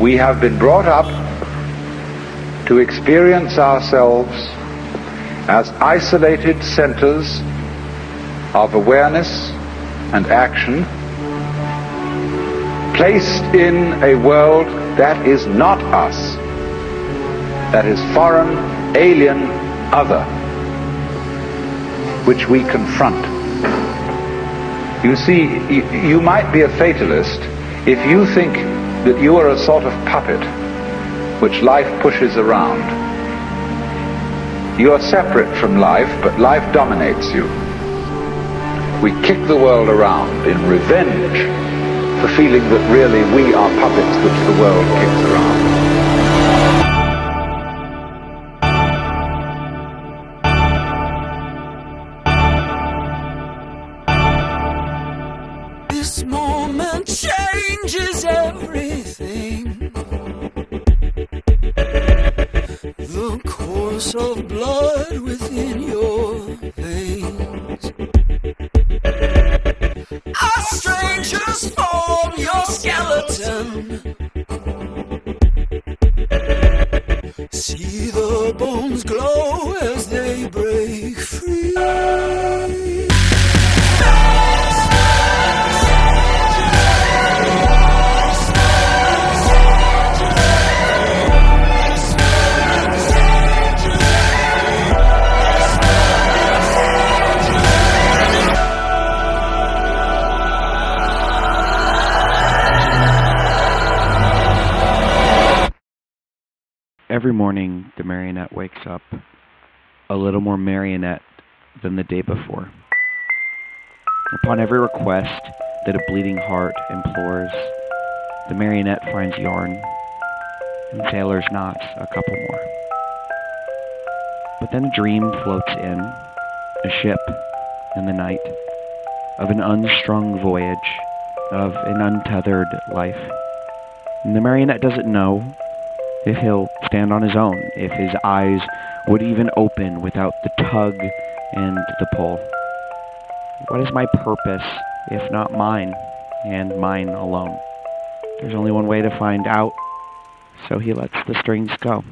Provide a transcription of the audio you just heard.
We have been brought up to experience ourselves as isolated centers of awareness and action placed in a world that is not us, that is foreign, alien, other, which we confront. You see, you, might be a fatalist if you think that you are a sort of puppet which life pushes around. You are separate from life, but life dominates you. We kick the world around in revenge for feeling that really we are puppets which the world kicks around. This moment changes everything. The course of blood within your veins. A stranger's form, your skeleton. See the bones glow as Every morning, the marionette wakes up a little more marionette than the day before. Upon every request that a bleeding heart implores, the marionette finds yarn and sailor's knots a couple more. But then a dream floats in, a ship in the night, of an unstrung voyage, of an untethered life. And the marionette doesn't know if he'll stand on his own, if his eyes would even open without the tug and the pull. What is my purpose if not mine, and mine alone? There's only one way to find out, so he lets the strings go.